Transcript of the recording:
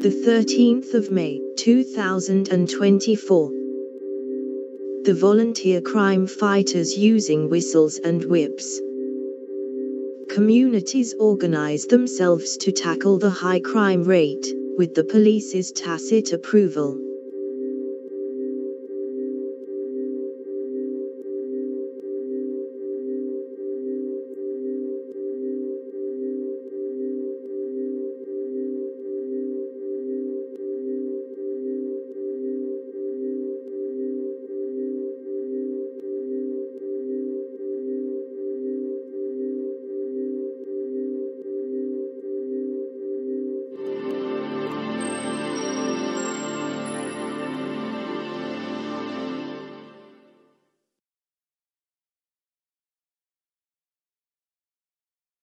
The 13th of May, 2024. The volunteer crime fighters using whistles and whips. Communities organize themselves to tackle the high crime rate, with the police's tacit approval.